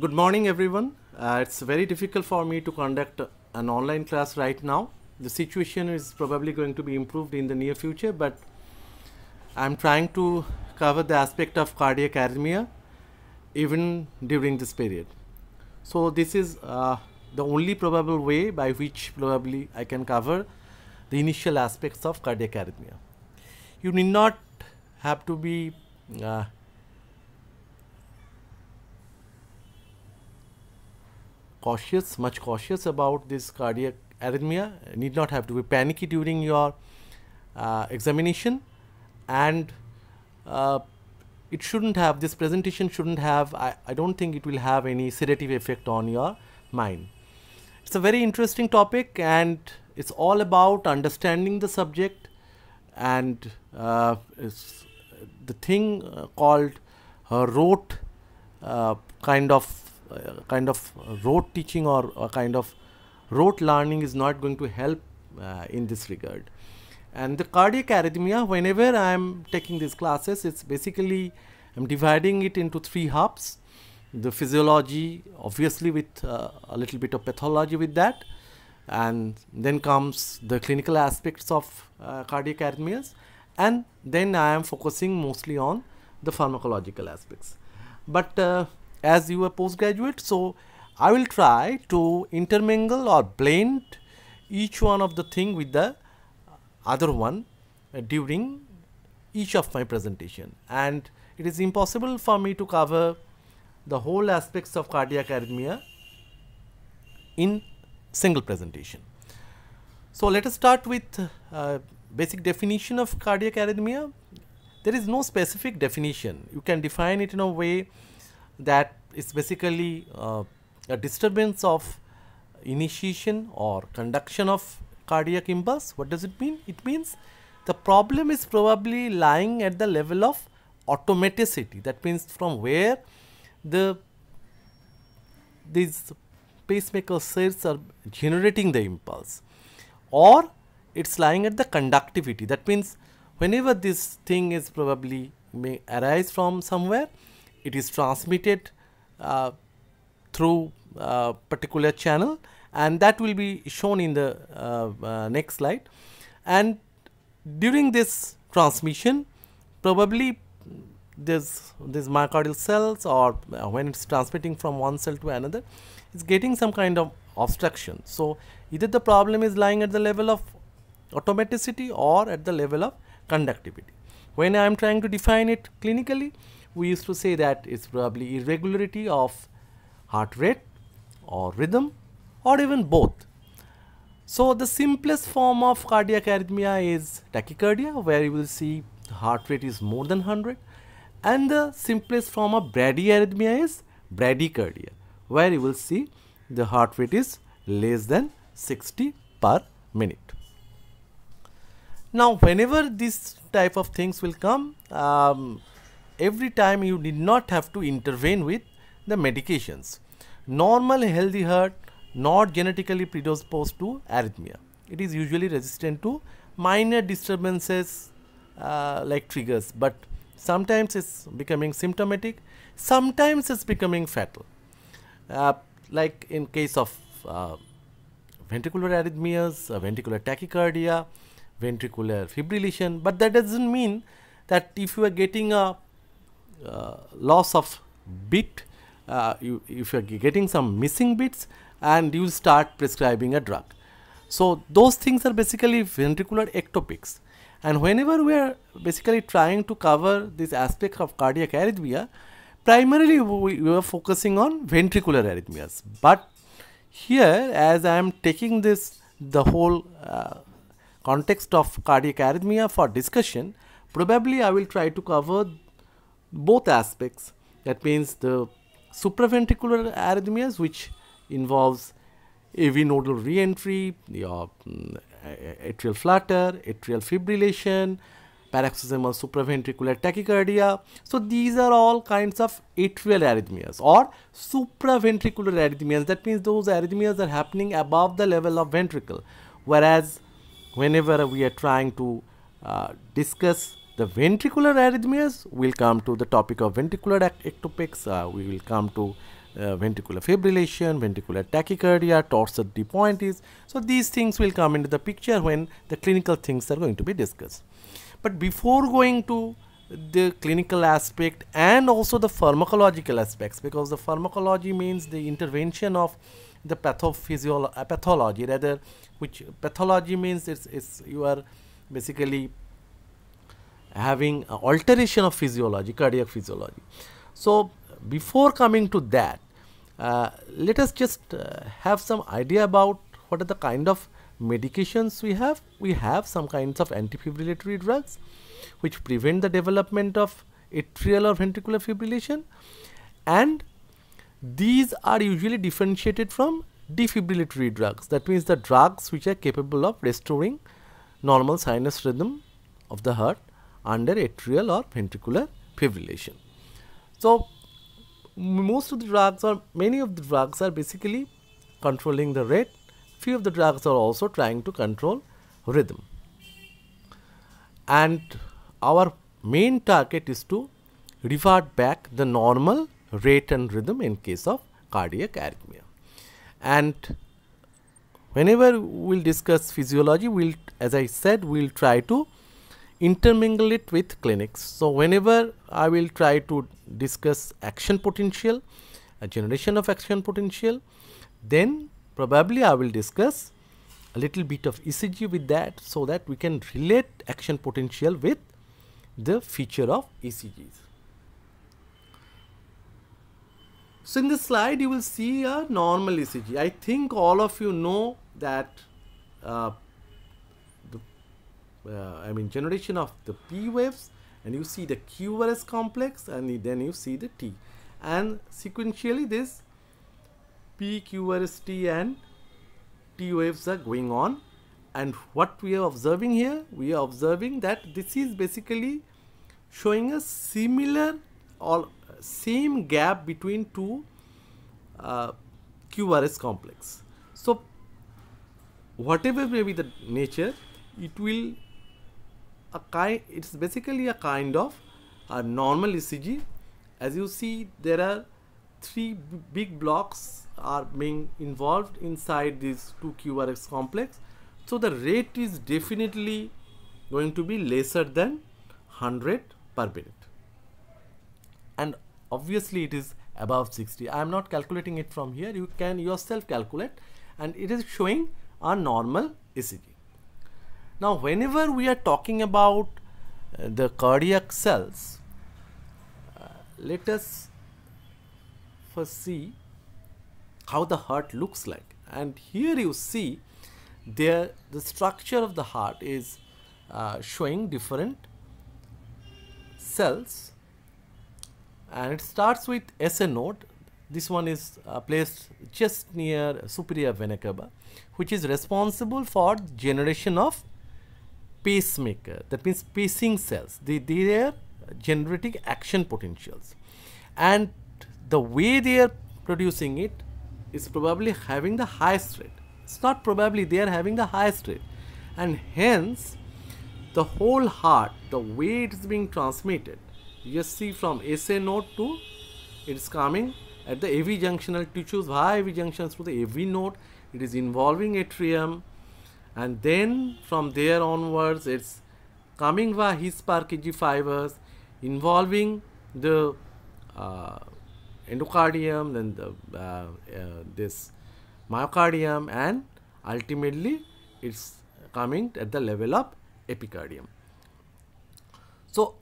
Good morning, everyone. Uh, it's very difficult for me to conduct an online class right now. The situation is probably going to be improved in the near future, but I'm trying to cover the aspect of cardiac arrhythmia even during this period. So, this is uh, the only probable way by which probably I can cover the initial aspects of cardiac arrhythmia. You need not have to be uh, cautious, much cautious about this cardiac arrhythmia, need not have to be panicky during your uh, examination and uh, it shouldn't have, this presentation shouldn't have, I, I don't think it will have any sedative effect on your mind. It's a very interesting topic and it's all about understanding the subject and uh, the thing uh, called rote uh, kind of kind of rote teaching or a kind of rote learning is not going to help uh, in this regard. And the cardiac arrhythmia, whenever I am taking these classes, it's basically I'm dividing it into three halves. The physiology, obviously with uh, a little bit of pathology with that, and then comes the clinical aspects of uh, cardiac arrhythmias, and then I am focusing mostly on the pharmacological aspects. But uh, as you are postgraduate. So, I will try to intermingle or blend each one of the thing with the other one during each of my presentation and it is impossible for me to cover the whole aspects of cardiac arrhythmia in single presentation. So, let us start with uh, basic definition of cardiac arrhythmia. There is no specific definition. You can define it in a way that is basically uh, a disturbance of initiation or conduction of cardiac impulse. What does it mean? It means the problem is probably lying at the level of automaticity. That means from where the these pacemaker cells are generating the impulse or it's lying at the conductivity. That means whenever this thing is probably may arise from somewhere, it is transmitted uh, through uh, particular channel and that will be shown in the uh, next slide. And during this transmission probably this this myocardial cells or when it's transmitting from one cell to another it's getting some kind of obstruction. So, either the problem is lying at the level of automaticity or at the level of conductivity. When I am trying to define it clinically, we used to say that it's probably irregularity of heart rate or rhythm or even both. So, the simplest form of cardiac arrhythmia is tachycardia where you will see the heart rate is more than 100 and the simplest form of bradyarrhythmia is bradycardia where you will see the heart rate is less than 60 per minute. Now, whenever this type of things will come, um, every time you did not have to intervene with the medications. Normal healthy heart not genetically predisposed to arrhythmia. It is usually resistant to minor disturbances uh, like triggers, but sometimes it's becoming symptomatic, sometimes it's becoming fatal. Uh, like in case of uh, ventricular arrhythmias, uh, ventricular tachycardia, ventricular fibrillation, but that doesn't mean that if you are getting a loss of bit, uh, you, if you are getting some missing bits and you start prescribing a drug. So, those things are basically ventricular ectopics and whenever we are basically trying to cover this aspect of cardiac arrhythmia, primarily we, we are focusing on ventricular arrhythmias. But here as I am taking this the whole uh, context of cardiac arrhythmia for discussion, probably I will try to cover both aspects. That means the supraventricular arrhythmias which involves AV nodal reentry, your um, atrial flutter, atrial fibrillation, paroxysmal supraventricular tachycardia. So, these are all kinds of atrial arrhythmias or supraventricular arrhythmias. That means those arrhythmias are happening above the level of ventricle. Whereas whenever we are trying to uh, discuss the ventricular arrhythmias, we will come to the topic of ventricular ectopics, uh, we will come to uh, ventricular fibrillation, ventricular tachycardia, torsade de pointes. So, these things will come into the picture when the clinical things are going to be discussed. But before going to the clinical aspect and also the pharmacological aspects because the pharmacology means the intervention of the pathophysiology pathology rather which pathology means it's, it's you are basically having alteration of physiology cardiac physiology. So before coming to that uh, let us just uh, have some idea about what are the kind of medications we have. We have some kinds of antifibrillatory drugs which prevent the development of atrial or ventricular fibrillation. And these are usually differentiated from defibrillatory drugs. That means the drugs which are capable of restoring normal sinus rhythm of the heart under atrial or ventricular fibrillation. So, most of the drugs or many of the drugs are basically controlling the rate, few of the drugs are also trying to control rhythm. And our main target is to revert back the normal rate and rhythm in case of cardiac arrhythmia. And whenever we will discuss physiology, we will as I said, we will try to intermingle it with clinics. So, whenever I will try to discuss action potential, a generation of action potential, then probably I will discuss a little bit of ECG with that so that we can relate action potential with the feature of ECGs. So, in this slide you will see a normal ECG. I think all of you know that uh, uh, I mean generation of the P waves and you see the QRS complex and then you see the T and sequentially this P, QRS, T and T waves are going on and what we are observing here we are observing that this is basically showing a similar or same gap between two uh, QRS complex. So, whatever may be the nature, it will a kind, it's basically a kind of a normal ECG. As you see, there are three big blocks are being involved inside these two QRS complex. So, the rate is definitely going to be lesser than 100 per minute. And obviously it is above 60 I am not calculating it from here you can yourself calculate and it is showing a normal ECG. Now whenever we are talking about uh, the cardiac cells uh, let us first see how the heart looks like and here you see there the structure of the heart is uh, showing different cells and it starts with SA node. This one is uh, placed just near superior vena cava, which is responsible for generation of pacemaker. That means pacing cells. They, they are generating action potentials, and the way they are producing it is probably having the highest rate. It's not probably they are having the highest rate, and hence the whole heart, the way it is being transmitted you see from SA node to it's coming at the AV junctional tissues via AV junctions to the AV node it is involving atrium and then from there onwards it's coming via His Purkinje fibers involving the uh, endocardium then the uh, uh, this myocardium and ultimately it's coming at the level of epicardium. So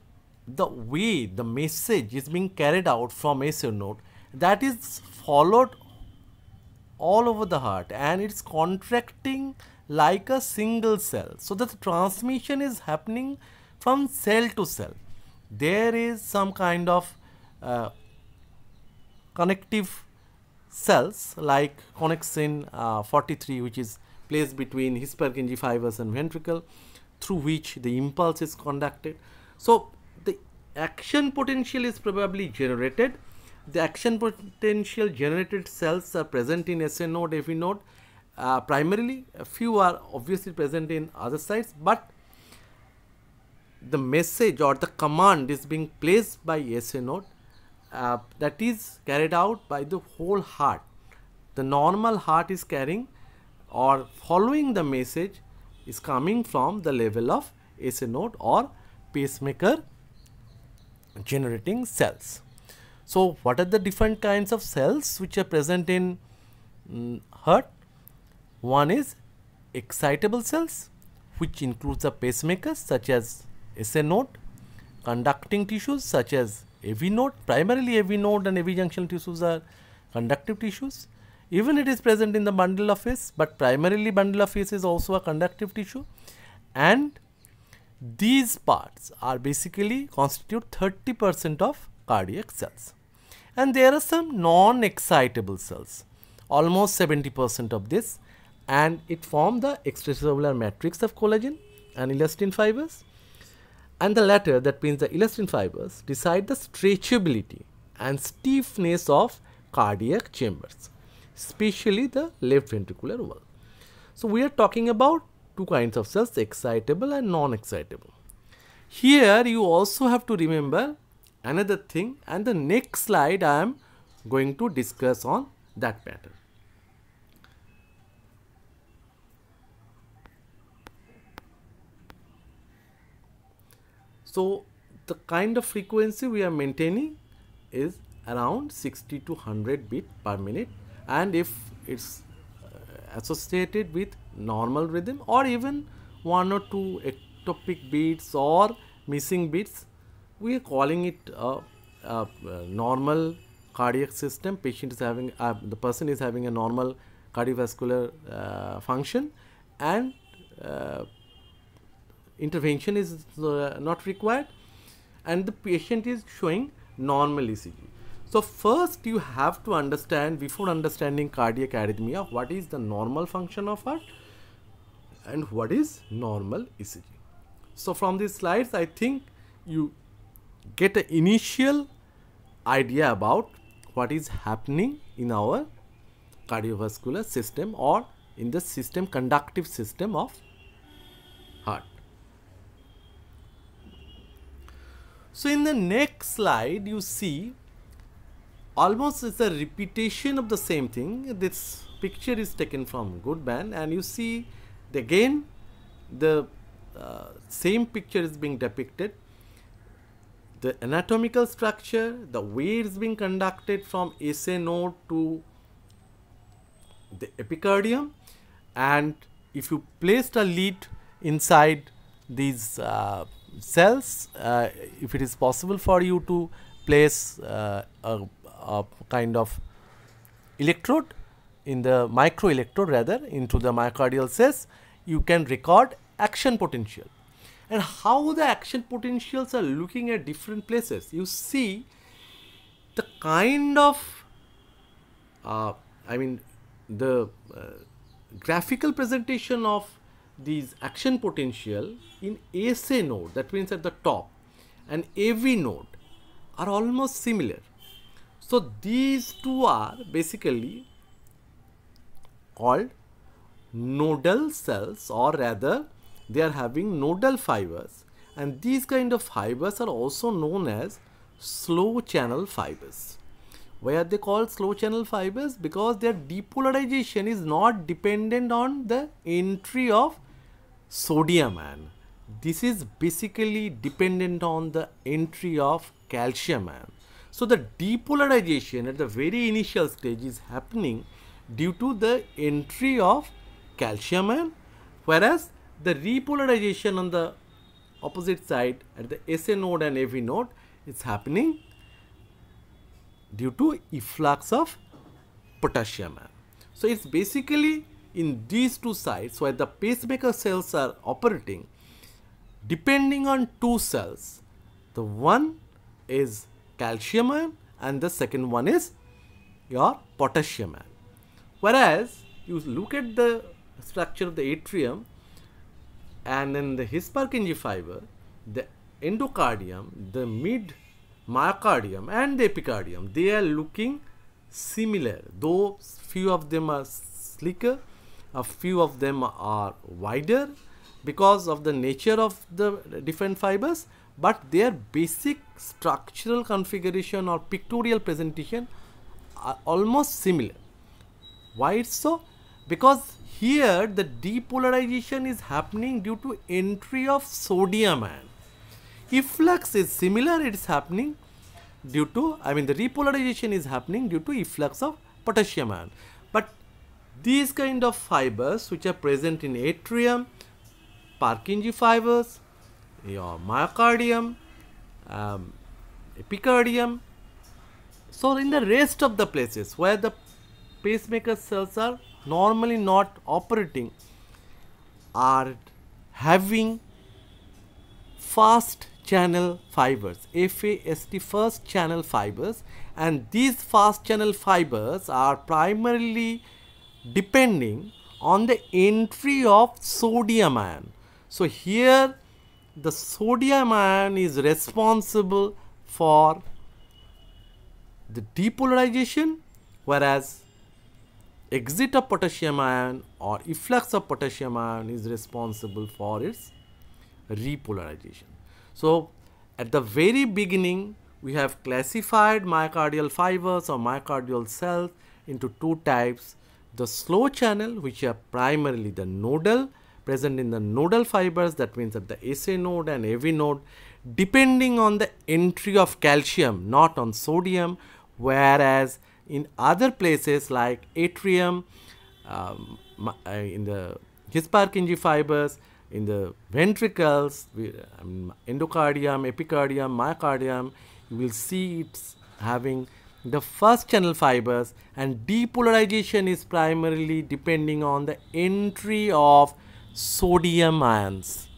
the way the message is being carried out from SA node that is followed all over the heart and it's contracting like a single cell. So the transmission is happening from cell to cell. There is some kind of uh, connective cells like connexin uh, 43 which is placed between His Purkinje fibers and ventricle through which the impulse is conducted. So the action potential is probably generated. The action potential generated cells are present in SA node, AV node. Uh, primarily, a few are obviously present in other sites, but the message or the command is being placed by SA node uh, that is carried out by the whole heart. The normal heart is carrying or following the message is coming from the level of SA node or pacemaker generating cells. So, what are the different kinds of cells which are present in mm, heart? One is excitable cells which includes the pacemakers such as SA node, conducting tissues such as AV node, primarily AV node and AV junction tissues are conductive tissues. Even it is present in the bundle of His, but primarily bundle of His is also a conductive tissue. And these parts are basically constitute 30 percent of cardiac cells. And there are some non-excitable cells almost 70 percent of this and it form the extracellular matrix of collagen and elastin fibers and the latter that means the elastin fibers decide the stretchability and stiffness of cardiac chambers especially the left ventricular wall. So, we are talking about two kinds of cells excitable and non-excitable. Here you also have to remember another thing and the next slide I am going to discuss on that matter. So, the kind of frequency we are maintaining is around 60 to 100 bit per minute. And if it's uh, associated with normal rhythm or even one or two ectopic beats or missing beats we are calling it a, a, a normal cardiac system. Patient is having uh, the person is having a normal cardiovascular uh, function and uh, intervention is uh, not required and the patient is showing normal ECG. So, first you have to understand before understanding cardiac arrhythmia what is the normal function of heart and what is normal ECG. So, from these slides I think you get an initial idea about what is happening in our cardiovascular system or in the system conductive system of heart. So, in the next slide you see almost it's a repetition of the same thing. This picture is taken from Goodman and you see again the uh, same picture is being depicted. The anatomical structure, the way it's being conducted from SA node to the epicardium and if you placed a lead inside these uh, cells, uh, if it is possible for you to place uh, a, a, kind of electrode in the micro electrode rather into the myocardial cells, you can record action potential. And how the action potentials are looking at different places. You see the kind of, uh, I mean, the uh, graphical presentation of these action potential in SA node that means at the top and AV node are almost similar. So, these two are basically called nodal cells or rather they are having nodal fibers and these kind of fibers are also known as slow channel fibers. Why are they called slow channel fibers? Because their depolarization is not dependent on the entry of sodium ion. This is basically dependent on the entry of calcium ion. So the depolarization at the very initial stage is happening due to the entry of calcium ion whereas the repolarization on the opposite side at the SA node and AV node is happening due to efflux of potassium ion. So it's basically in these two sites where the pacemaker cells are operating depending on two cells the one is calcium ion and the second one is your potassium ion. Whereas you look at the structure of the atrium and in the His-Purkinje fiber the endocardium the mid myocardium and the epicardium they are looking similar though few of them are slicker a few of them are wider because of the nature of the different fibers but their basic structural configuration or pictorial presentation are almost similar. Why so? Because here the depolarization is happening due to entry of sodium ion. Efflux is similar, it is happening due to, I mean the repolarization is happening due to efflux of potassium ion. These kind of fibers which are present in atrium, Purkinje fibers, your myocardium, um, epicardium. So in the rest of the places where the pacemaker cells are normally not operating are having fast channel fibers FAST first channel fibers and these fast channel fibers are primarily depending on the entry of sodium ion. So here the sodium ion is responsible for the depolarization whereas exit of potassium ion or efflux of potassium ion is responsible for its repolarization. So, at the very beginning we have classified myocardial fibers or myocardial cells into two types the slow channel which are primarily the nodal present in the nodal fibers that means at the SA node and AV node depending on the entry of calcium not on sodium whereas in other places like atrium, um, uh, in the His-Purkinje fibers, in the ventricles, um, endocardium, epicardium, myocardium, you will see it's having the fast channel fibers and depolarization is primarily depending on the entry of sodium ions.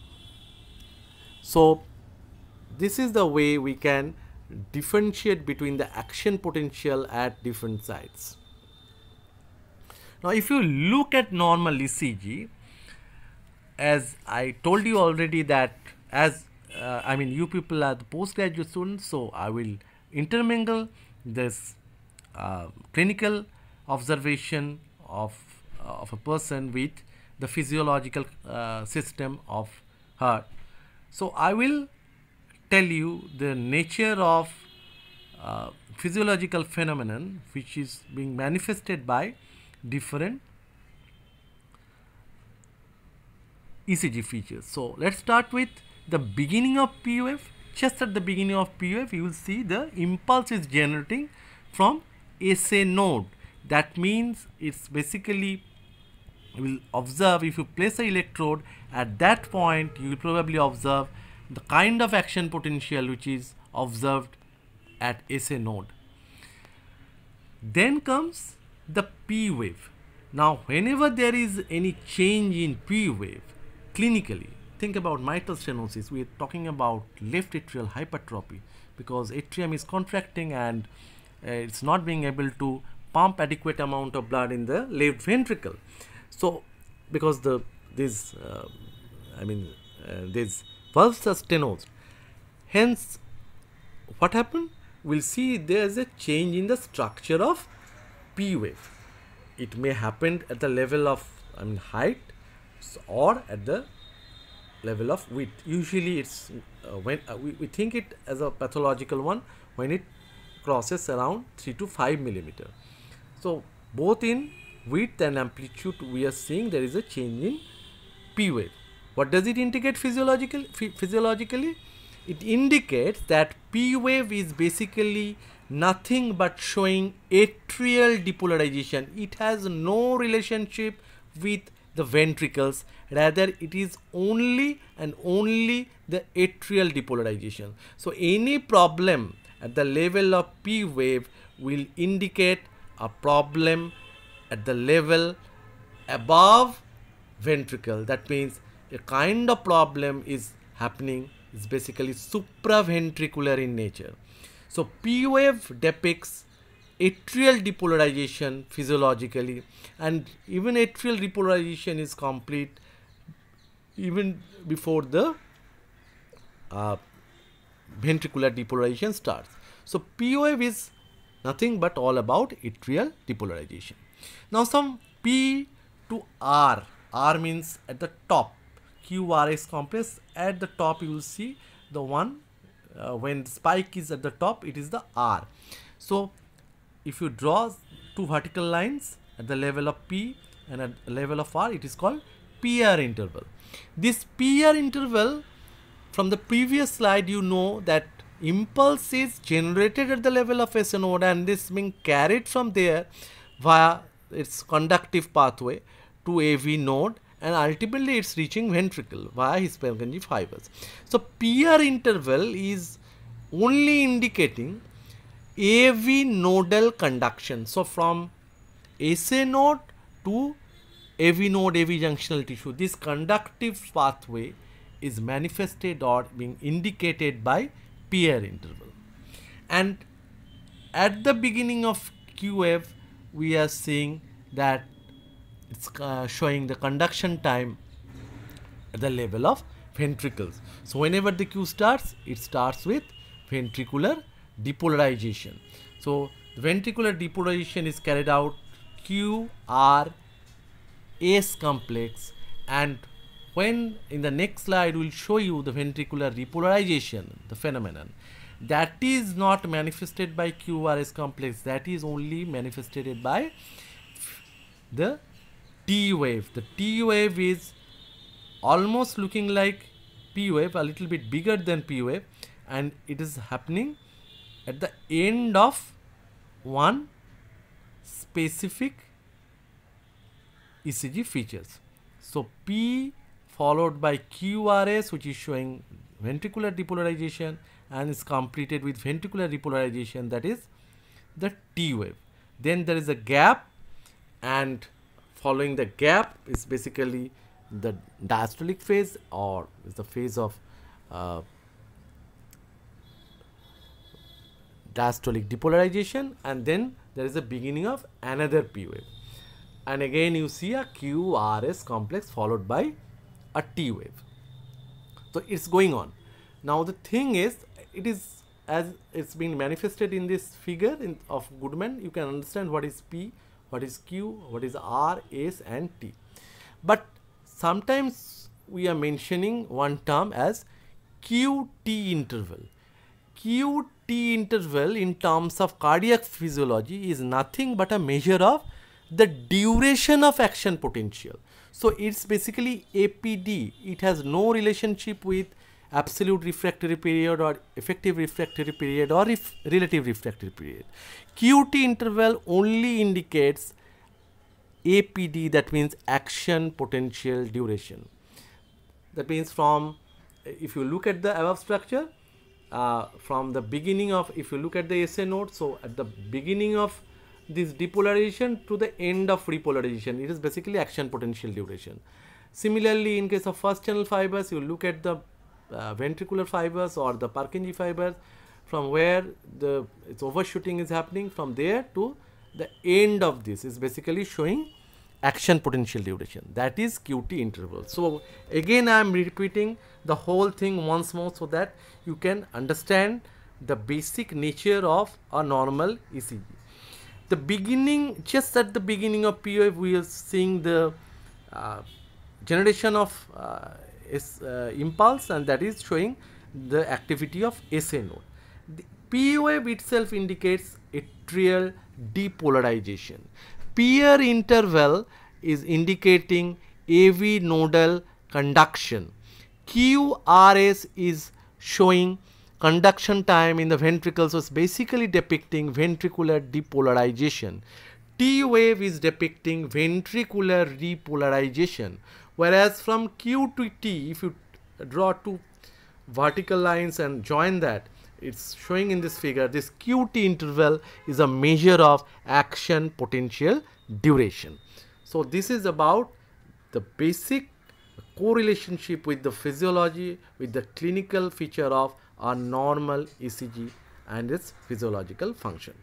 So, this is the way we can differentiate between the action potential at different sites. Now, if you look at normal ECG, as I told you already that as uh, I mean you people are the postgraduate students, so I will intermingle this uh, clinical observation of, of a person with the physiological uh, system of heart. So, I will tell you the nature of uh, physiological phenomenon which is being manifested by different ECG features. So, let us start with the beginning of P wave. Just at the beginning of P wave, you will see the impulse is generating from SA node. That means it's basically you will observe if you place a electrode at that point you will probably observe the kind of action potential which is observed at SA node. Then comes the P wave. Now, whenever there is any change in P wave clinically, think about mitral stenosis, we are talking about left atrial hypertrophy because atrium is contracting and uh, it's not being able to pump adequate amount of blood in the left ventricle. So, because the this uh, I mean uh, this valves are stenosed. Hence, what happened? We'll see there is a change in the structure of P wave. It may happen at the level of I mean height or at the level of width. Usually, it's uh, when uh, we, we think it as a pathological one when it crosses around 3 to 5 millimeter. So, both in width and amplitude we are seeing there is a change in P wave. What does it indicate physiologically? physiologically? It indicates that P wave is basically nothing but showing atrial depolarization. It has no relationship with the ventricles rather it is only and only the atrial depolarization. So any problem at the level of P wave will indicate a problem at the level above ventricle that means a kind of problem is happening is basically supraventricular in nature. So P wave depicts atrial depolarization physiologically and even atrial depolarization is complete even before the uh, ventricular depolarization starts. So P wave is nothing but all about atrial depolarization. Now some P to R, R means at the top QRS complex at the top you will see the one uh, when spike is at the top it is the R. So if you draw two vertical lines at the level of P and at the level of R it is called PR interval. This PR interval from the previous slide you know that impulse is generated at the level of SA node and this being carried from there via its conductive pathway to AV node and ultimately it's reaching ventricle via His Purkinje fibers. So PR interval is only indicating AV nodal conduction. So from SA node to AV node AV junctional tissue this conductive pathway is manifested or being indicated by PR interval. And at the beginning of Q wave we are seeing that it's uh, showing the conduction time at the level of ventricles. So whenever the Q starts, it starts with ventricular depolarization. So ventricular depolarization is carried out Q R S complex and when in the next slide we will show you the ventricular repolarization, the phenomenon that is not manifested by QRS complex that is only manifested by the T wave. The T wave is almost looking like P wave, a little bit bigger than P wave, and it is happening at the end of one specific ECG features. So P followed by QRS which is showing ventricular depolarization and is completed with ventricular repolarization that is the T wave. Then there is a gap and following the gap is basically the diastolic phase or is the phase of uh, diastolic depolarization and then there is a beginning of another P wave and again you see a QRS complex followed by a T wave. So it's going on. Now the thing is it is as it's been manifested in this figure in, of Goodman you can understand what is P what is Q, what is R, S and T. But sometimes we are mentioning one term as QT interval. QT interval in terms of cardiac physiology is nothing but a measure of the duration of action potential. So it's basically APD. It has no relationship with absolute refractory period or effective refractory period or if relative refractory period. QT interval only indicates APD that means action potential duration. That means from if you look at the above structure uh, from the beginning of if you look at the SA node so at the beginning of this depolarization to the end of repolarization it is basically action potential duration. Similarly in case of fast channel fibers you look at the uh, ventricular fibers or the Purkinje fibers from where the its overshooting is happening from there to the end of this is basically showing action potential duration that is QT interval. So again I am repeating the whole thing once more so that you can understand the basic nature of a normal ECG. The beginning just at the beginning of P wave we are seeing the uh, generation of uh, is, uh, impulse and that is showing the activity of SA node. The P wave itself indicates atrial depolarization. PR interval is indicating AV nodal conduction. QRS is showing conduction time in the ventricles was basically depicting ventricular depolarization. T wave is depicting ventricular repolarization whereas from Q to T if you draw two vertical lines and join that it's showing in this figure this QT interval is a measure of action potential duration. So this is about the basic correlationship with the physiology with the clinical feature of a normal ECG and its physiological function.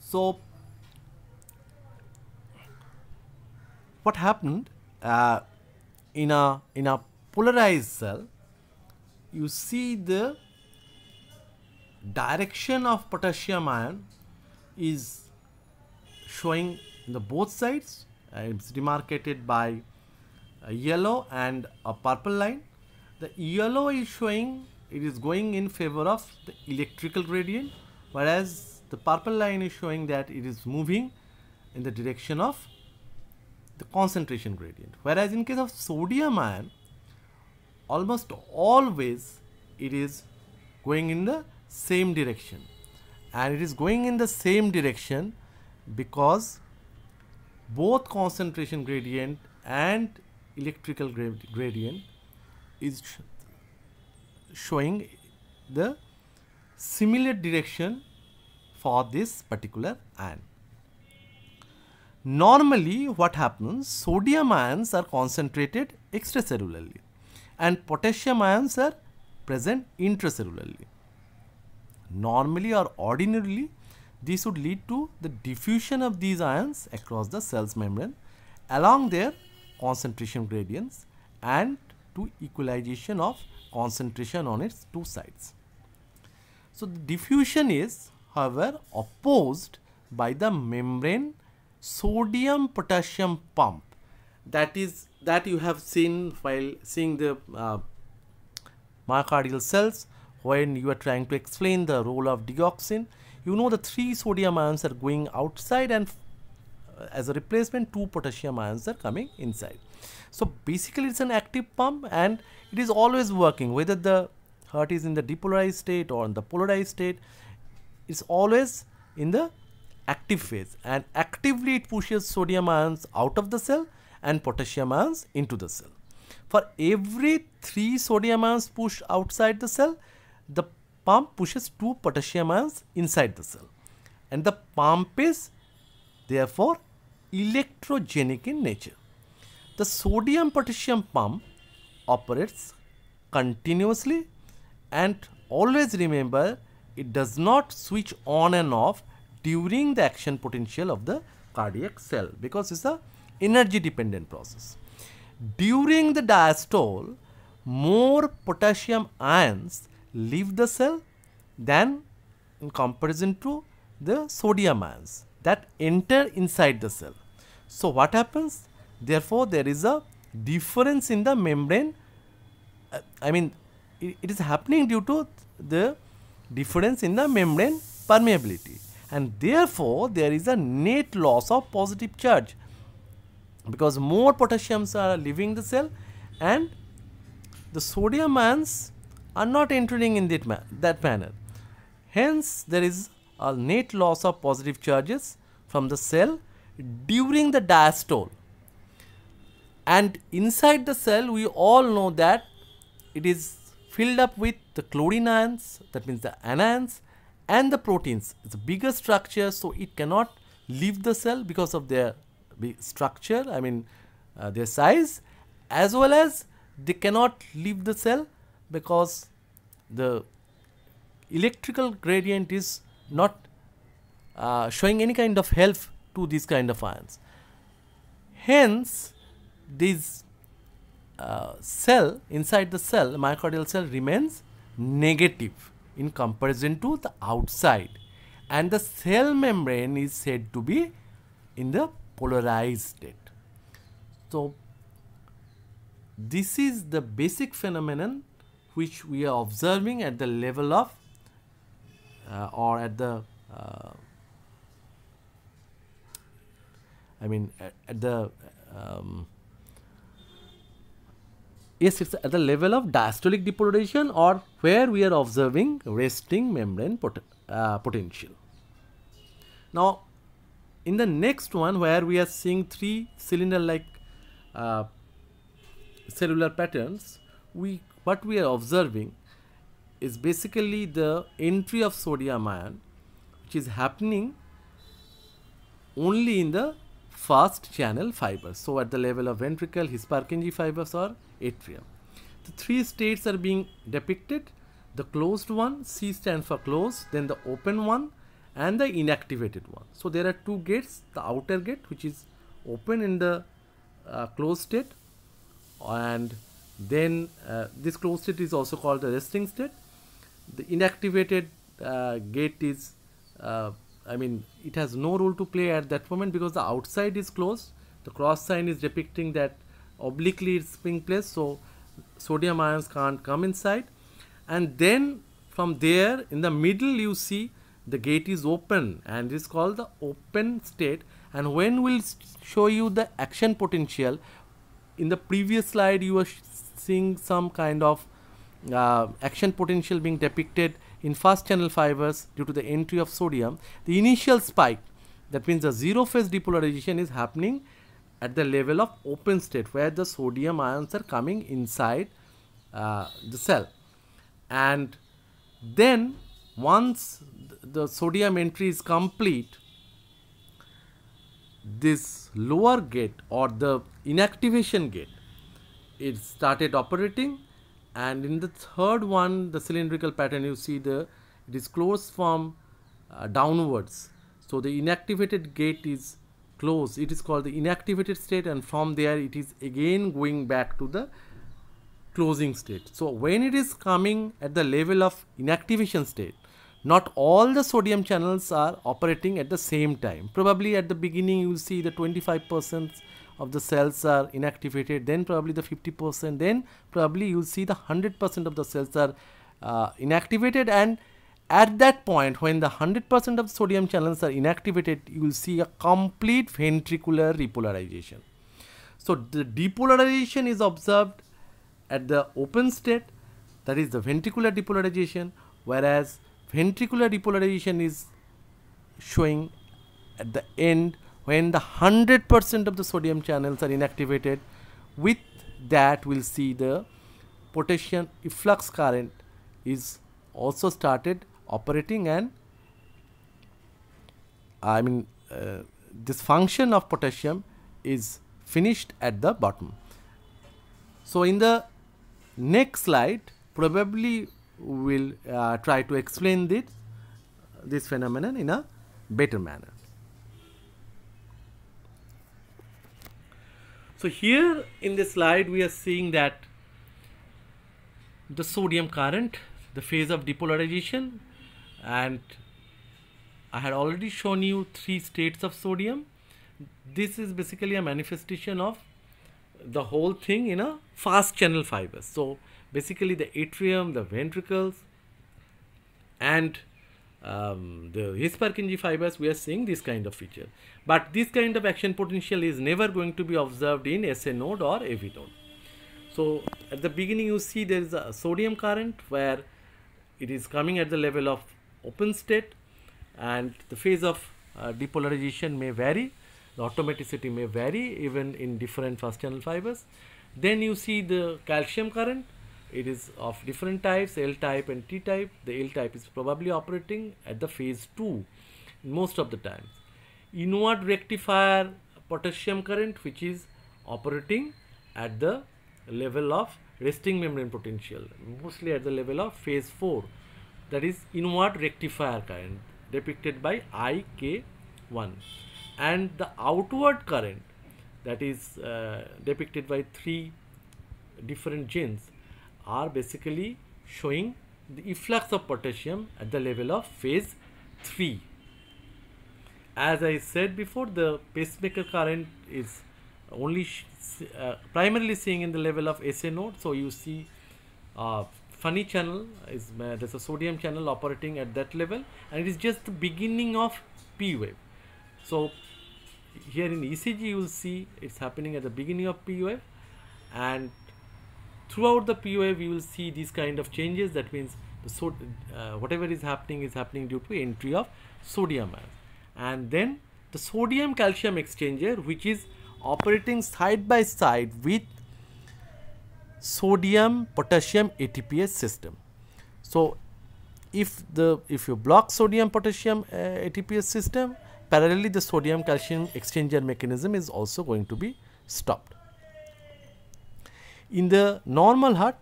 So what happened uh, in a in a polarized cell you see the direction of potassium ion is showing in the both sides it's demarcated by a yellow and a purple line. The yellow is showing it is going in favor of the electrical gradient whereas the purple line is showing that it is moving in the direction of the concentration gradient. Whereas in case of sodium ion almost always it is going in the same direction and it is going in the same direction because both concentration gradient and electrical gradient is sh showing the similar direction for this particular ion. Normally what happens sodium ions are concentrated extracellularly and potassium ions are present intracellularly. Normally or ordinarily this would lead to the diffusion of these ions across the cell's membrane along their concentration gradients and to equalization of concentration on its two sides. So, the diffusion is however opposed by the membrane sodium potassium pump that is that you have seen while seeing the uh, myocardial cells when you are trying to explain the role of digoxin you know the three sodium ions are going outside and uh, as a replacement two potassium ions are coming inside. So basically it's an active pump and it is always working. Whether the heart is in the depolarized state or in the polarized state it's always in the active phase. And actively it pushes sodium ions out of the cell and potassium ions into the cell. For every 3 sodium ions pushed outside the cell, the pump pushes 2 potassium ions inside the cell and the pump is therefore electrogenic in nature. The sodium potassium pump operates continuously and always remember it does not switch on and off during the action potential of the cardiac cell because it's a energy dependent process. During the diastole, more potassium ions leave the cell than in comparison to the sodium ions that enter inside the cell. So, what happens? Therefore, there is a difference in the membrane. Uh, I mean, it, it is happening due to the difference in the membrane permeability and therefore, there is a net loss of positive charge because more potassiums are leaving the cell and the sodium ions are not entering in that, ma that manner. Hence, there is a net loss of positive charges from the cell during the diastole. And inside the cell, we all know that it is filled up with the chlorine ions, that means the anions and the proteins. It's a bigger structure, so it cannot leave the cell because of their structure, I mean uh, their size as well as they cannot leave the cell because the electrical gradient is not uh, showing any kind of help to these kind of ions. Hence, this uh, cell inside the cell myocardial cell remains negative in comparison to the outside and the cell membrane is said to be in the polarized state. So, this is the basic phenomenon which we are observing at the level of uh, or at the uh, I mean at, at the um, yes it's at the level of diastolic depolarization or where we are observing resting membrane pot uh, potential. Now in the next one where we are seeing three cylinder like uh, cellular patterns, we what we are observing is basically the entry of sodium ion which is happening only in the fast channel fibers. So, at the level of ventricle, His-Purkinje fibers or atrium. The three states are being depicted. The closed one, C stands for closed, then the open one and the inactivated one. So, there are two gates the outer gate which is open in the uh, closed state and then uh, this closed state is also called the resting state. The inactivated uh, gate is uh, I mean it has no role to play at that moment because the outside is closed. The cross sign is depicting that obliquely it's being placed so sodium ions can't come inside. And then from there in the middle you see the gate is open and it's called the open state. And when we'll show you the action potential in the previous slide you were seeing some kind of uh, action potential being depicted in fast channel fibers due to the entry of sodium. The initial spike that means the zero phase depolarization is happening at the level of open state where the sodium ions are coming inside uh, the cell. And then once the sodium entry is complete this lower gate or the inactivation gate it started operating. And in the third one the cylindrical pattern you see the it is closed from uh, downwards. So the inactivated gate is closed. It is called the inactivated state and from there it is again going back to the closing state. So when it is coming at the level of inactivation state not all the sodium channels are operating at the same time. Probably at the beginning you will see the 25% of the cells are inactivated, then probably the 50%, then probably you will see the 100% of the cells are uh, inactivated and at that point when the 100% of sodium channels are inactivated, you will see a complete ventricular repolarization. So the depolarization is observed at the open state that is the ventricular depolarization whereas ventricular depolarization is showing at the end when the 100% of the sodium channels are inactivated with that we'll see the potassium efflux current is also started operating and I mean uh, this function of potassium is finished at the bottom. So in the next slide probably we will uh, try to explain this, this phenomenon in a better manner. So here in this slide we are seeing that the sodium current, the phase of depolarization and I had already shown you three states of sodium. This is basically a manifestation of the whole thing in a fast channel fibers. So basically the atrium, the ventricles and um, the His-Purkinje fibers we are seeing this kind of feature. But this kind of action potential is never going to be observed in SA node or AV node. So at the beginning you see there is a sodium current where it is coming at the level of open state and the phase of uh, depolarization may vary, the automaticity may vary even in different fast channel fibers. Then you see the calcium current it is of different types L type and T type. The L type is probably operating at the phase 2 most of the times inward rectifier potassium current which is operating at the level of resting membrane potential mostly at the level of phase 4 that is inward rectifier current depicted by IK1 and the outward current that is uh, depicted by three different genes are basically showing the efflux of potassium at the level of phase 3. As I said before, the pacemaker current is only uh, primarily seeing in the level of SA node. So you see uh, funny channel is uh, there's a sodium channel operating at that level and it is just the beginning of P wave. So here in ECG you will see it's happening at the beginning of P wave and throughout the P we will see these kind of changes that means the so uh, whatever is happening is happening due to entry of sodium ions and then the sodium calcium exchanger which is operating side by side with sodium potassium ATPase system. So if the if you block sodium potassium uh, ATPase system parallelly the sodium calcium exchanger mechanism is also going to be stopped. In the normal heart,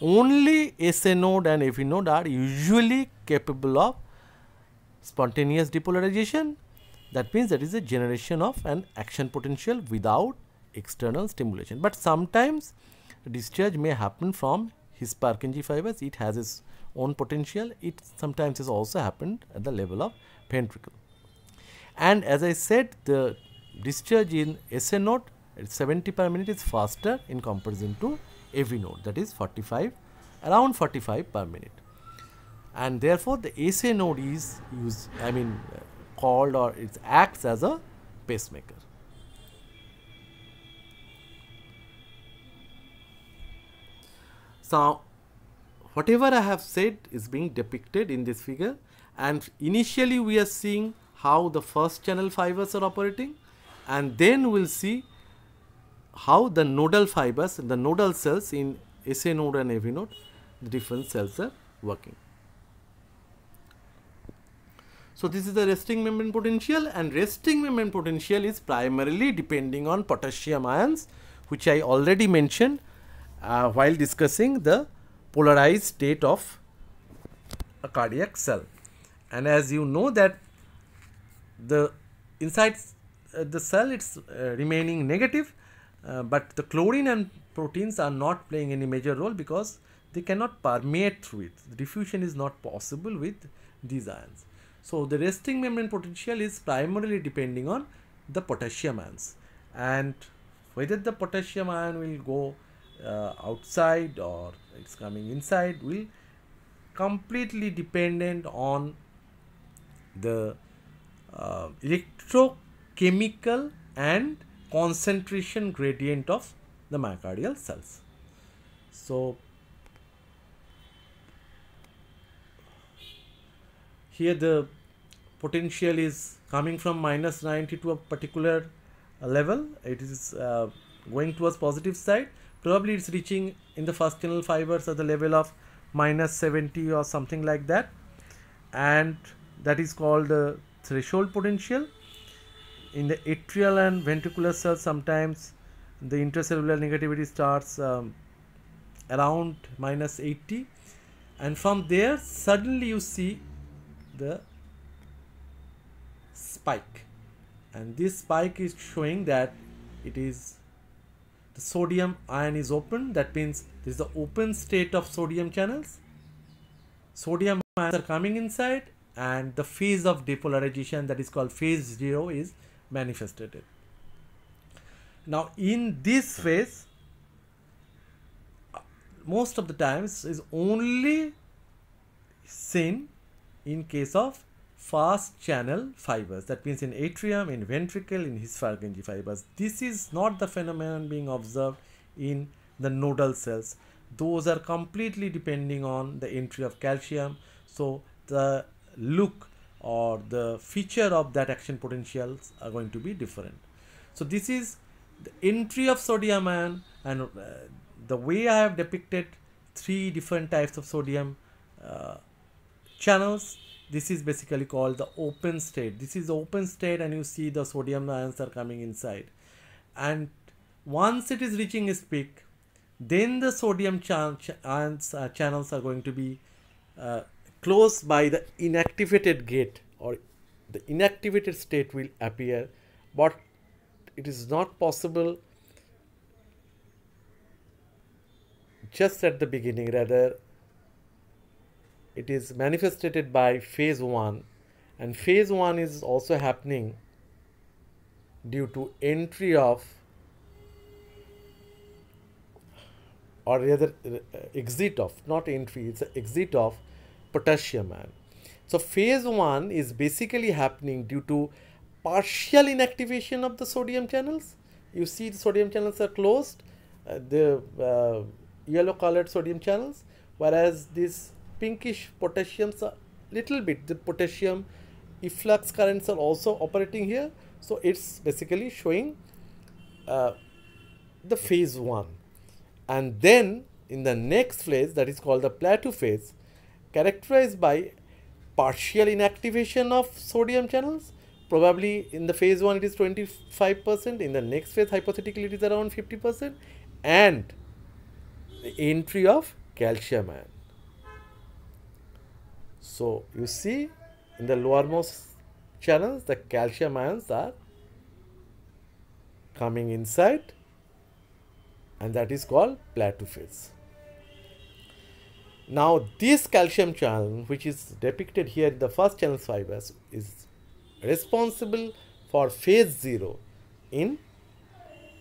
only SA node and AV node are usually capable of spontaneous depolarization. That means that is a generation of an action potential without external stimulation. But sometimes discharge may happen from His-Purkinje fibers. It has its own potential. It sometimes has also happened at the level of ventricle. And as I said, the discharge in SA node at 70 per minute is faster in comparison to AV node. That is 45 around 45 per minute. And therefore the SA node is used I mean uh, called or it acts as a pacemaker. So whatever I have said is being depicted in this figure. And initially we are seeing how the fast channel fibers are operating. And then we will see how the nodal fibers, the nodal cells in SA node and AV node, the different cells are working. So, this is the resting membrane potential and resting membrane potential is primarily depending on potassium ions which I already mentioned uh, while discussing the polarized state of a cardiac cell. And as you know that the inside uh, the cell it's uh, remaining negative uh, but the chlorine and proteins are not playing any major role because they cannot permeate through it. The diffusion is not possible with these ions. So, the resting membrane potential is primarily depending on the potassium ions and whether the potassium ion will go uh, outside or it's coming inside will completely dependent on the uh, electrochemical and concentration gradient of the myocardial cells. So, here the potential is coming from minus 90 to a particular level. It is uh, going towards positive side. Probably it's reaching in the fast channel fibers at the level of minus 70 or something like that. And that is called the threshold potential in the atrial and ventricular cells sometimes the intracellular negativity starts um, around minus 80 and from there suddenly you see the spike. And this spike is showing that it is the sodium ion is open. That means this is the open state of sodium channels. Sodium ions are coming inside and the phase of depolarization that is called phase 0 is manifested. Now in this phase most of the times is only seen in case of fast channel fibers. That means in atrium in ventricle in his fibers. This is not the phenomenon being observed in the nodal cells. Those are completely depending on the entry of calcium. So the look or the feature of that action potentials are going to be different. So this is the entry of sodium ion and uh, the way I have depicted three different types of sodium uh, channels this is basically called the open state this is open state and you see the sodium ions are coming inside and once it is reaching its peak then the sodium ch ions uh, channels are going to be uh, closed by the inactivated gate or the inactivated state will appear but it is not possible just at the beginning. Rather it is manifested by phase 1 and phase 1 is also happening due to entry of or rather uh, exit of not entry it's exit of potassium ion. So phase 1 is basically happening due to partial inactivation of the sodium channels. You see the sodium channels are closed, uh, the uh, yellow colored sodium channels, whereas these pinkish potassiums are little bit, the potassium efflux currents are also operating here. So it's basically showing uh, the phase 1. And then in the next phase that is called the plateau phase, characterized by partial inactivation of sodium channels probably in the phase 1 it is 25 percent in the next phase hypothetically it is around 50 percent and the entry of calcium ion. So, you see in the lowermost channels the calcium ions are coming inside and that is called plateau phase. Now this calcium channel which is depicted here in the fast channel fibers is responsible for phase 0 in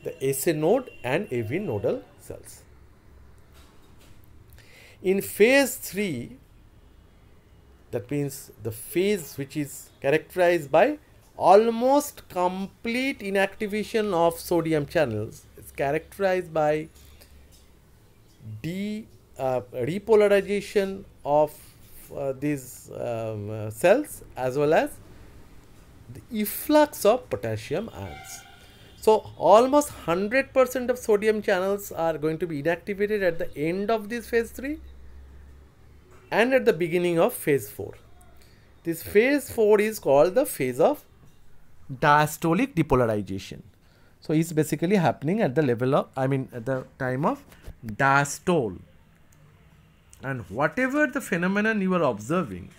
the SA node and AV nodal cells. In phase 3, that means the phase which is characterized by almost complete inactivation of sodium channels is characterized by de uh, repolarization of uh, these um, uh, cells as well as the efflux of potassium ions. So, almost 100% of sodium channels are going to be inactivated at the end of this phase 3 and at the beginning of phase 4. This phase 4 is called the phase of diastolic depolarization. So, it's basically happening at the level of, I mean, at the time of diastole. And whatever the phenomenon you are observing,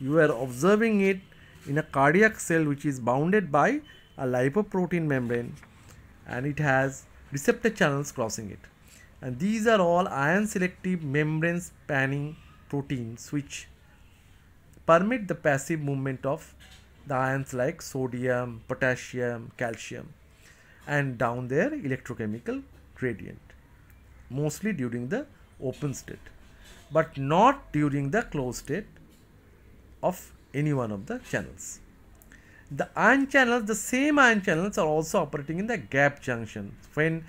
you are observing it in a cardiac cell which is bounded by a lipoprotein membrane and it has receptor channels crossing it. And these are all ion selective membrane spanning proteins which permit the passive movement of the ions like sodium, potassium, calcium and down their electrochemical gradient mostly during the open state but not during the closed state of any one of the channels. The ion channels, the same ion channels are also operating in the gap junction when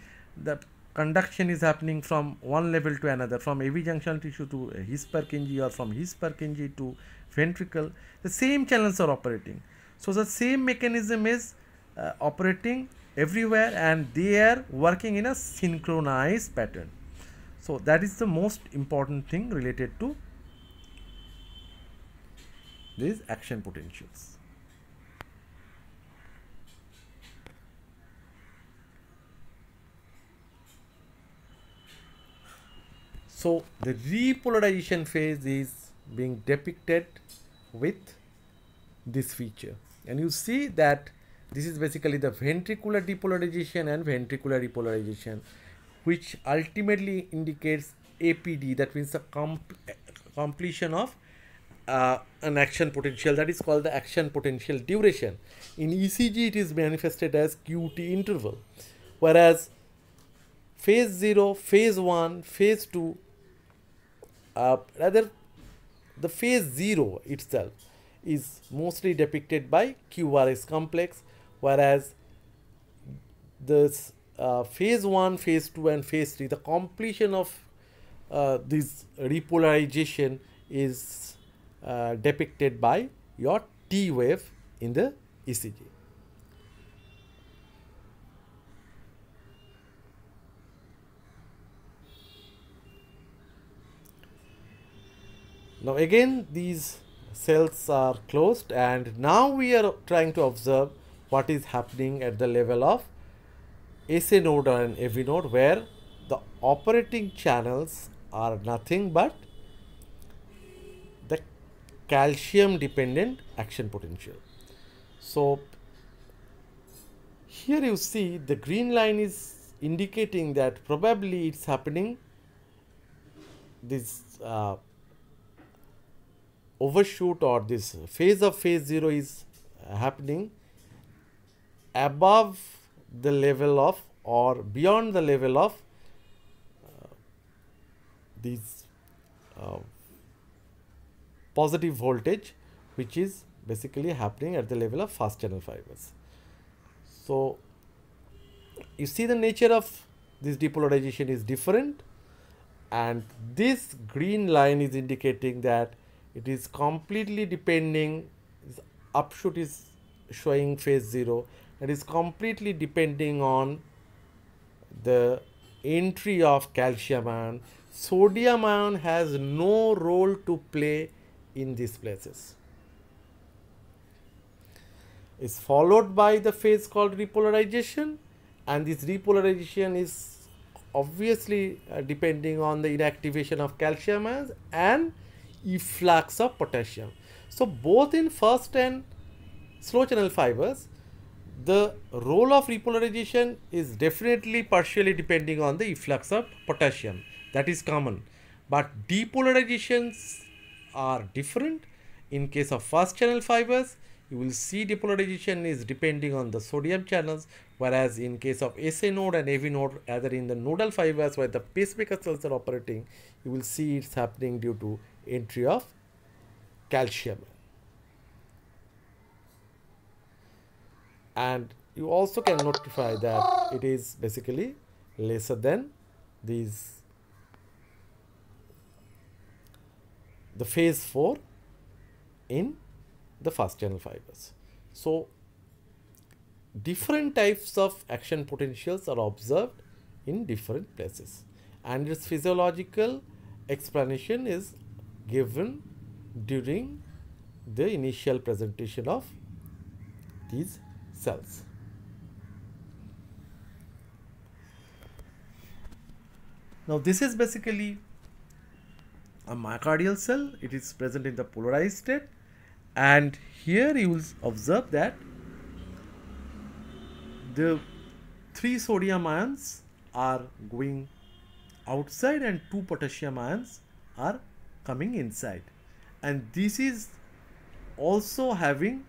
the conduction is happening from one level to another from AV junction tissue to His Purkinje or from His Purkinje to ventricle the same channels are operating. So, the same mechanism is uh, operating everywhere and they are working in a synchronized pattern. So, that is the most important thing related to these action potentials. So, the repolarization phase is being depicted with this feature and you see that this is basically the ventricular depolarization and ventricular repolarization which ultimately indicates APD that means the completion of uh, an action potential that is called the action potential duration. In ECG it is manifested as QT interval whereas phase 0, phase 1, phase 2 uh, rather the phase 0 itself is mostly depicted by QRS complex whereas this uh, phase 1, phase 2 and phase 3 the completion of uh, this repolarization is uh, depicted by your T wave in the ECG. Now again these cells are closed and now we are trying to observe what is happening at the level of SA node and AV node where the operating channels are nothing but the calcium dependent action potential. So, here you see the green line is indicating that probably it's happening this uh, overshoot or this phase of phase 0 is happening above the level of or beyond the level of uh, these uh, positive voltage which is basically happening at the level of fast channel fibers. So, you see the nature of this depolarization is different and this green line is indicating that it is completely depending upshoot is showing phase 0 it is completely depending on the entry of calcium ion sodium ion has no role to play in these places is followed by the phase called repolarization and this repolarization is obviously uh, depending on the inactivation of calcium ions and efflux of potassium. So both in fast and slow channel fibers the role of repolarization is definitely partially depending on the efflux of potassium. That is common. But depolarizations are different. In case of fast channel fibers you will see depolarization is depending on the sodium channels whereas in case of SA node and AV node either in the nodal fibers where the pacemaker cells are operating you will see it's happening due to entry of calcium and you also can notify that it is basically lesser than these the phase 4 in the fast channel fibers. So, different types of action potentials are observed in different places and its physiological explanation is given during the initial presentation of these cells. Now this is basically a myocardial cell. It is present in the polarized state and here you will observe that the three sodium ions are going outside and two potassium ions are coming inside and this is also having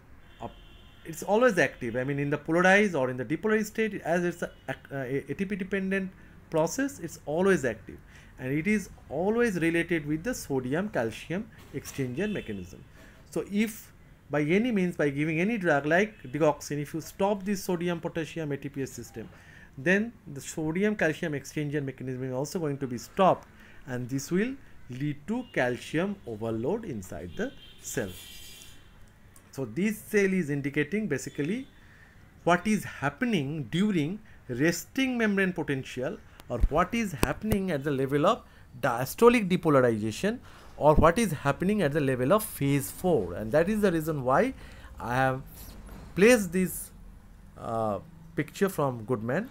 it's always active. I mean in the polarized or in the depolarized state as it's a, a, ATP dependent process it's always active. And it is always related with the sodium calcium exchanger mechanism. So if by any means by giving any drug like digoxin if you stop this sodium potassium ATPase system then the sodium calcium exchanger mechanism is also going to be stopped and this will lead to calcium overload inside the cell. So this cell is indicating basically what is happening during resting membrane potential or what is happening at the level of diastolic depolarization or what is happening at the level of phase 4 and that is the reason why I have placed this uh, picture from Goodman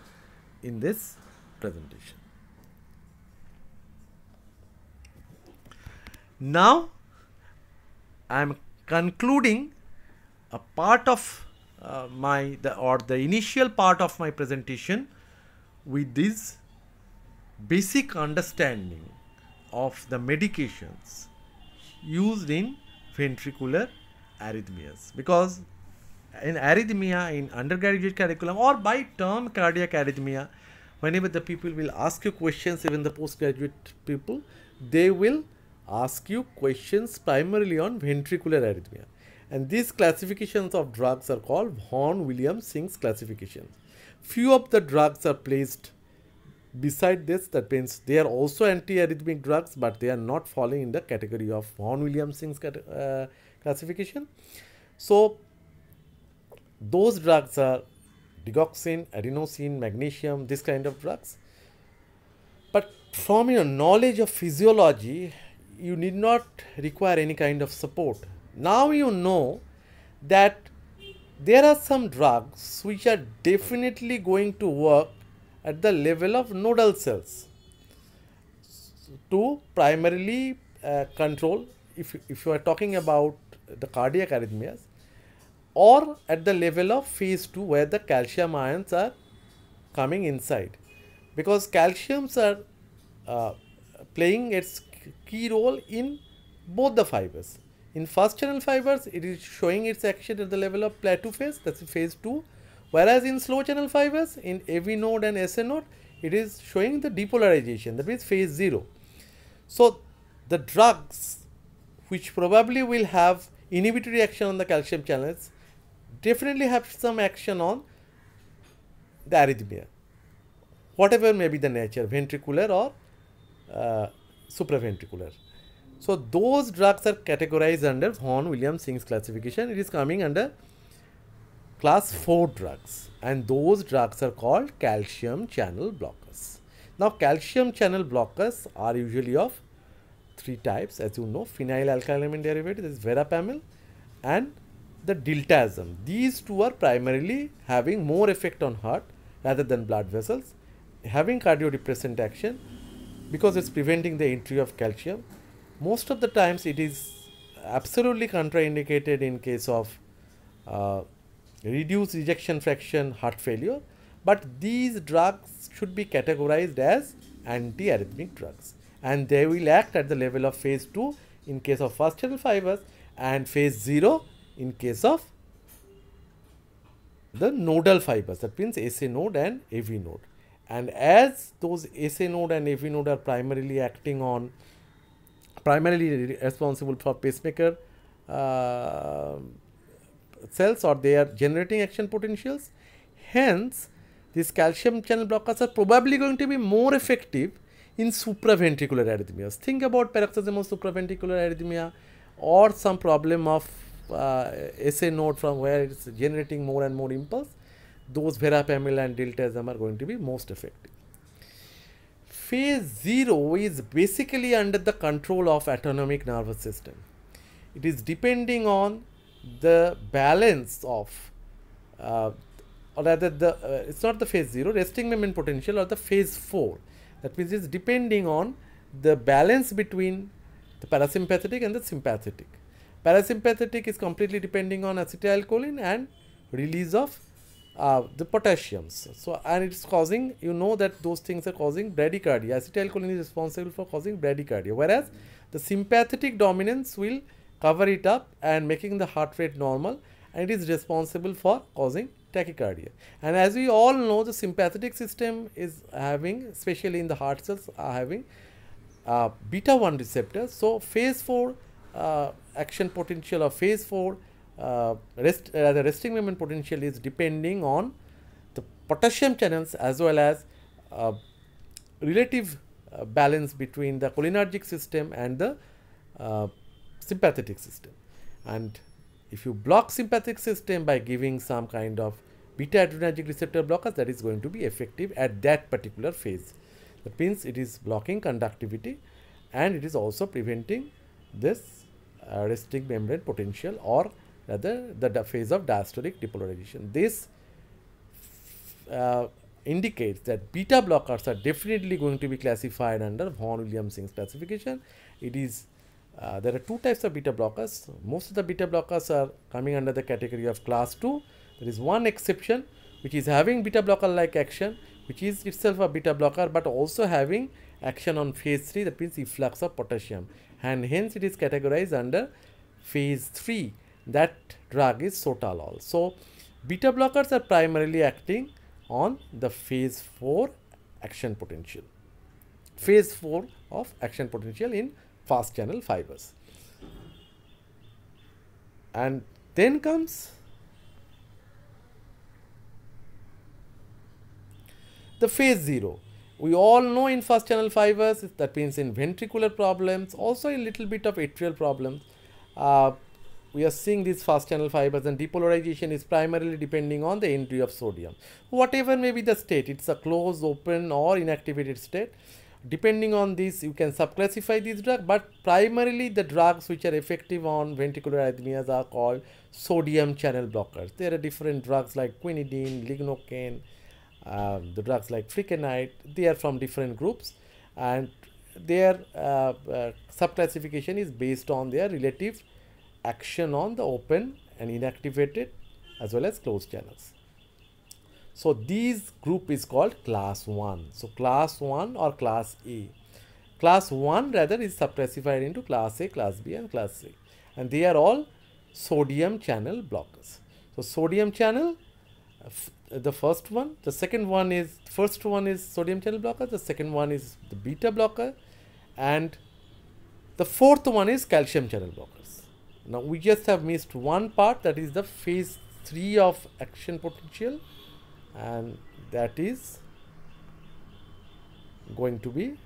in this presentation. Now I am concluding a part of uh, my the or the initial part of my presentation with this basic understanding of the medications used in ventricular arrhythmias. Because in arrhythmia in undergraduate curriculum or by term cardiac arrhythmia whenever the people will ask you questions even the postgraduate people they will ask you questions primarily on ventricular arrhythmia and these classifications of drugs are called Vaughan Williams Singh's classifications few of the drugs are placed beside this. That means they are also antiarrhythmic drugs but they are not falling in the category of Vaughan Williams Singh's uh, classification. So those drugs are digoxin adenosine magnesium this kind of drugs. But from your knowledge of physiology you need not require any kind of support now you know that there are some drugs which are definitely going to work at the level of nodal cells to primarily uh, control if, if you are talking about the cardiac arrhythmias or at the level of phase 2 where the calcium ions are coming inside because calciums are uh, playing its key role in both the fibers. In fast channel fibers, it is showing its action at the level of plateau phase, that's phase 2, Whereas in slow channel fibers, in AV node and SA node, it is showing the depolarization, that means phase 0. So, the drugs which probably will have inhibitory action on the calcium channels definitely have some action on the arrhythmia, whatever may be the nature, ventricular or uh, supraventricular. So, those drugs are categorized under Vaughan Williams Singh's classification. It is coming under class 4 drugs and those drugs are called calcium channel blockers. Now calcium channel blockers are usually of three types as you know phenylalkylamine derivative is verapamil and the diltiazem. These two are primarily having more effect on heart rather than blood vessels having cardiodepressant action because it's preventing the entry of calcium. Most of the times it is absolutely contraindicated in case of uh, reduce ejection fraction heart failure. But these drugs should be categorized as antiarrhythmic drugs. And they will act at the level of phase 2 in case of fast channel fibers and phase 0 in case of the nodal fibers that means SA node and AV node. And as those SA node and AV node are primarily acting on primarily responsible for pacemaker uh, cells or they are generating action potentials. Hence these calcium channel blockers are probably going to be more effective in supraventricular arrhythmias. Think about paroxysmal supraventricular arrhythmia or some problem of uh, SA node from where it's generating more and more impulse, those verapamil and diltiazem are going to be most effective. Phase 0 is basically under the control of autonomic nervous system. It is depending on the balance of uh, or rather the uh, it's not the phase 0 resting membrane potential or the phase 4 that means it's depending on the balance between the parasympathetic and the sympathetic Parasympathetic is completely depending on acetylcholine and release of uh, the potassiums. So, and it's causing, you know that those things are causing bradycardia. Acetylcholine is responsible for causing bradycardia, whereas the sympathetic dominance will cover it up and making the heart rate normal and it is responsible for causing tachycardia. And as we all know, the sympathetic system is having, especially in the heart cells, are having uh, beta 1 receptors. So, phase 4 uh, action potential of phase 4 uh, rest uh, the resting membrane potential is depending on the potassium channels as well as uh, relative uh, balance between the cholinergic system and the uh, sympathetic system. And if you block sympathetic system by giving some kind of beta adrenergic receptor blockers that is going to be effective at that particular phase. That means it is blocking conductivity and it is also preventing this resting membrane potential or rather the phase of diastolic depolarization. This uh, indicates that beta blockers are definitely going to be classified under Vaughan Williams classification. It is uh, there are two types of beta blockers. Most of the beta blockers are coming under the category of class 2. There is one exception which is having beta blocker like action which is itself a beta blocker but also having action on phase 3 that means efflux of potassium and hence it is categorized under phase 3 that drug is sotalol. So, beta blockers are primarily acting on the phase 4 action potential, phase 4 of action potential in fast channel fibers. And then comes the phase 0 we all know in fast channel fibers, that means in ventricular problems, also a little bit of atrial problems. Uh, we are seeing these fast channel fibers and depolarization is primarily depending on the entry of sodium. Whatever may be the state, it's a closed, open or inactivated state. Depending on this, you can subclassify these drugs, but primarily the drugs which are effective on ventricular arrhythmias are called sodium channel blockers. There are different drugs like quinidine, lignocaine, um, the drugs like flecainide, they are from different groups and their uh, uh, subclassification is based on their relative action on the open and inactivated as well as closed channels. So, these group is called class 1. So, class 1 or class A. Class 1 rather is subclassified into class A, class B and class C and they are all sodium channel blockers. So, sodium channel the first one the second one is first one is sodium channel blocker the second one is the beta blocker and the fourth one is calcium channel blockers now we just have missed one part that is the phase 3 of action potential and that is going to be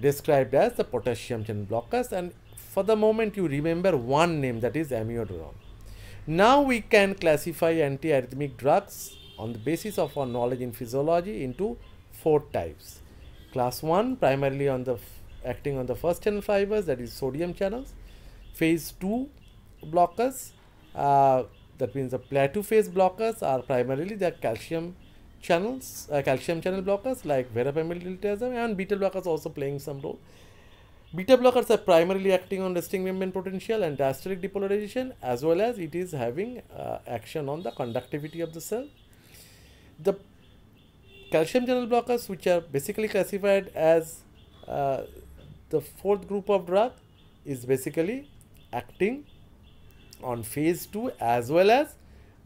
described as the potassium channel blockers and for the moment you remember one name that is amiodarone now we can classify antiarrhythmic drugs on the basis of our knowledge in physiology into four types. Class 1 primarily on the acting on the fast channel fibers that is sodium channels. Phase 2 blockers uh, that means the plateau phase blockers are primarily the calcium channels, uh, calcium channel blockers like verapamil diltiazem and beta blockers also playing some role. Beta blockers are primarily acting on resting membrane potential and diastolic depolarization as well as it is having uh, action on the conductivity of the cell. The calcium channel blockers which are basically classified as uh, the fourth group of drug is basically acting on phase 2 as well as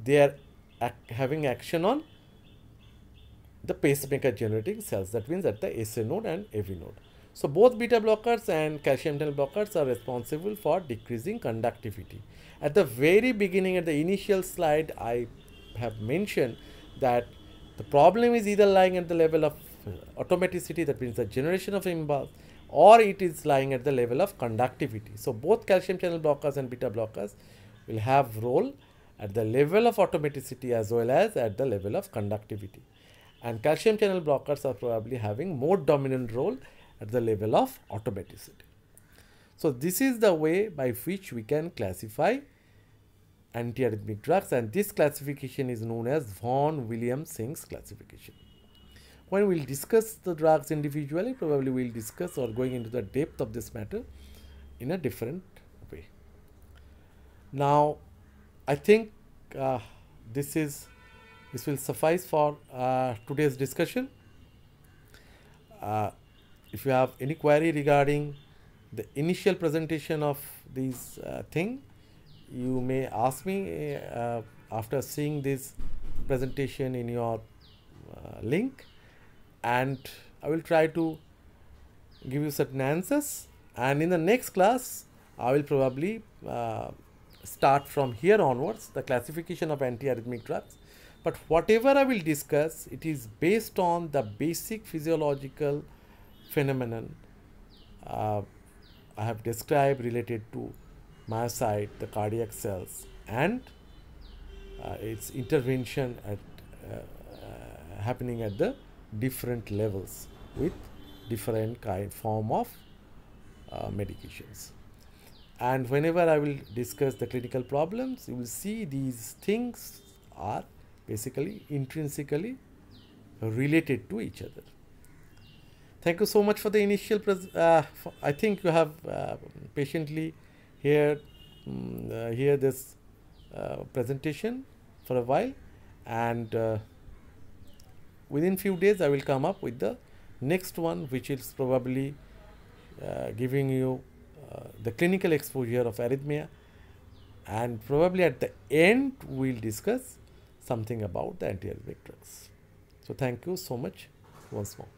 they are ac having action on the pacemaker generating cells. That means at the SA node and AV node. So both beta blockers and calcium channel blockers are responsible for decreasing conductivity. At the very beginning, at the initial slide, I have mentioned that the problem is either lying at the level of uh, automaticity, that means the generation of impulse, or it is lying at the level of conductivity. So both calcium channel blockers and beta blockers will have role at the level of automaticity as well as at the level of conductivity. And calcium channel blockers are probably having more dominant role at the level of automaticity. So this is the way by which we can classify antiarrhythmic drugs and this classification is known as Vaughan William-Singh classification. When we'll discuss the drugs individually, probably we'll discuss or going into the depth of this matter in a different way. Now, I think uh, this is this will suffice for uh, today's discussion. Uh, if you have any query regarding the initial presentation of this uh, thing, you may ask me uh, after seeing this presentation in your uh, link and I will try to give you certain answers. And in the next class I will probably uh, start from here onwards the classification of antiarrhythmic drugs. But whatever I will discuss it is based on the basic physiological phenomenon uh, I have described related to myocyte, the cardiac cells and uh, its intervention at uh, uh, happening at the different levels with different kind form of uh, medications and whenever I will discuss the clinical problems you will see these things are basically intrinsically related to each other. Thank you so much for the initial, uh, I think you have uh, patiently heard, um, uh, hear this uh, presentation for a while and uh, within few days I will come up with the next one which is probably uh, giving you uh, the clinical exposure of arrhythmia and probably at the end we will discuss something about the antiarrhythmic drugs. So thank you so much once more.